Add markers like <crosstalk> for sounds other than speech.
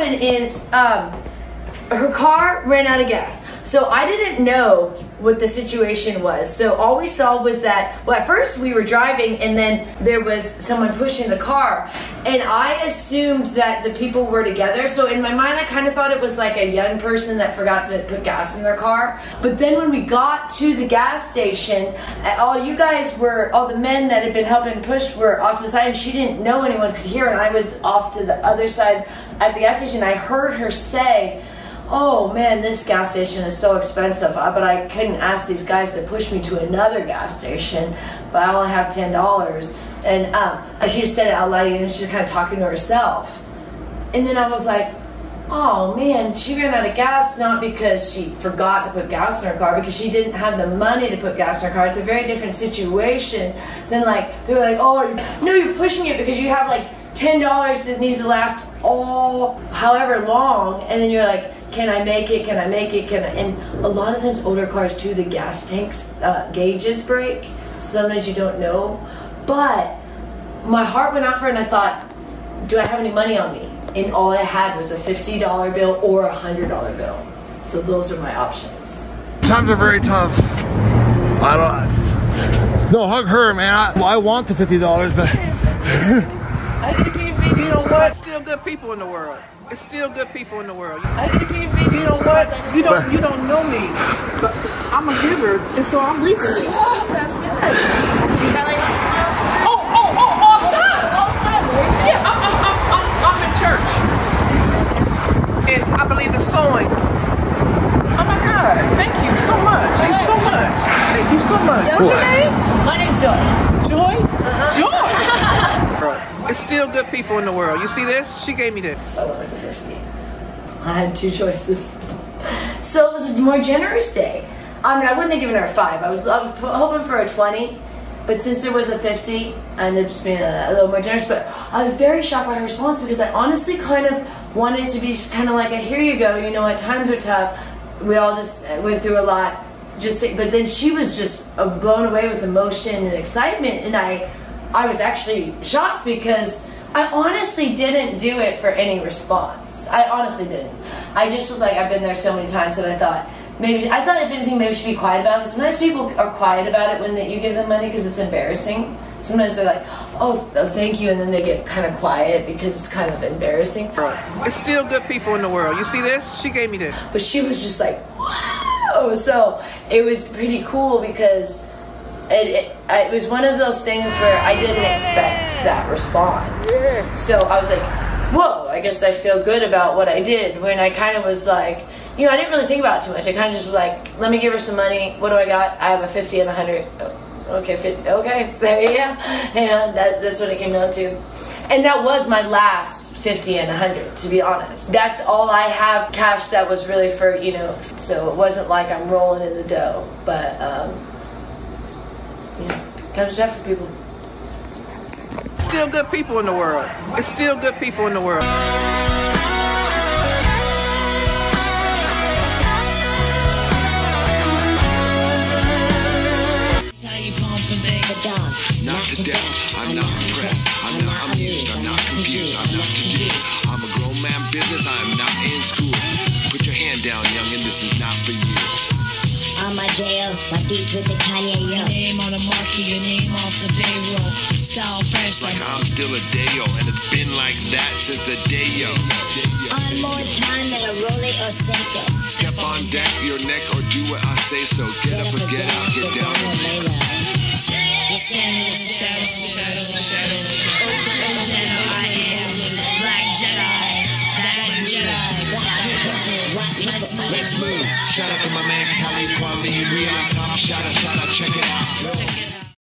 happened is um, her car ran out of gas. So I didn't know what the situation was. So all we saw was that, well, at first we were driving and then there was someone pushing the car. And I assumed that the people were together. So in my mind, I kind of thought it was like a young person that forgot to put gas in their car. But then when we got to the gas station, uh, all you guys were, all the men that had been helping push were off to the side and she didn't know anyone could hear. And I was off to the other side at the gas station. I heard her say, oh man, this gas station is so expensive, uh, but I couldn't ask these guys to push me to another gas station, but I only have $10. And um, she just said it out loud and she's kind of talking to herself. And then I was like, oh man, she ran out of gas not because she forgot to put gas in her car, because she didn't have the money to put gas in her car. It's a very different situation than like people are like, oh, no, you're pushing it because you have like ten dollars that needs to last all however long, and then you're like, can I make it? Can I make it? Can I? And a lot of times, older cars too, the gas tanks uh, gauges break. Sometimes you don't know, but my heart went out for it, and I thought, do I have any money on me? And all I had was a fifty dollar bill or a hundred dollar bill. So those are my options. Times are very tough. I don't. No, hug her, man. I, well, I want the fifty dollars, but. <laughs> I think you know what? Still good people in the world. It's still good people in the world. You know what? You don't you don't know me, but I'm a giver, and so I'm reaping this. Oh, that's good. You got like? Oh oh, oh, oh, oh, all the time. All the time. Yeah, I'm, I'm, I'm, I'm, I'm in church, and I believe in sowing. Oh my God! Thank you so much. Thank you so much. Thank you so much. What's your name? My name's Joy. Joy? Uh-huh. Joy. It's still good people in the world. You see this? She gave me this. So was a 50. I had two choices. So it was a more generous day. I mean, I wouldn't have given her a 5. I was, I was hoping for a 20. But since there was a 50, I ended up just being a, a, little more generous. But I was very shocked by her response because I honestly kind of wanted to be just kind of like here you go, you know what, times are tough. We all just went through a lot. Just to, But then she was just uh, blown away with emotion and excitement. And I I was actually shocked because I honestly didn't do it for any response. I honestly didn't. I just was like, I've been there so many times that I thought maybe I thought if anything, maybe should be quiet about it. Sometimes people are quiet about it when they, you give them money because it's embarrassing. Sometimes they're like, oh, oh, thank you, and then they get kind of quiet because it's kind of embarrassing. It's still good people in the world. You see this? She gave me this. But she was just like, wow. So it was pretty cool because it, it, it, was one of those things where I didn't expect that response. So I was like, whoa, I guess I feel good about what I did. When I kind of was like, you know, I didn't really think about too much. I kind of just was like, let me give her some money. What do I got? I have a 50 and a 100. okay, 50, okay, <laughs> there you go. You know, that, that's what it came down to. And that was my last 50 and 100, to be honest. That's all I have cash that was really for, you know, so it wasn't like I'm rolling in the dough. But, um, yeah. Times tough for people. Still good people in the world. It's still good people in the world. My beats with the Kanye yo. Your name on the marquee, your name off the payroll. Style fresh like I'm still a Dayo, and it's been like that since the day yo. On more time than a Rolly or Seiko. Step on deck, your neck, or do what I say so. Get, get up or get out, get down and lay low. Let's move. Let's move. Shout out to my man Khalid Kweli. We on top. Shout out, shout out. Check it out. Check it out.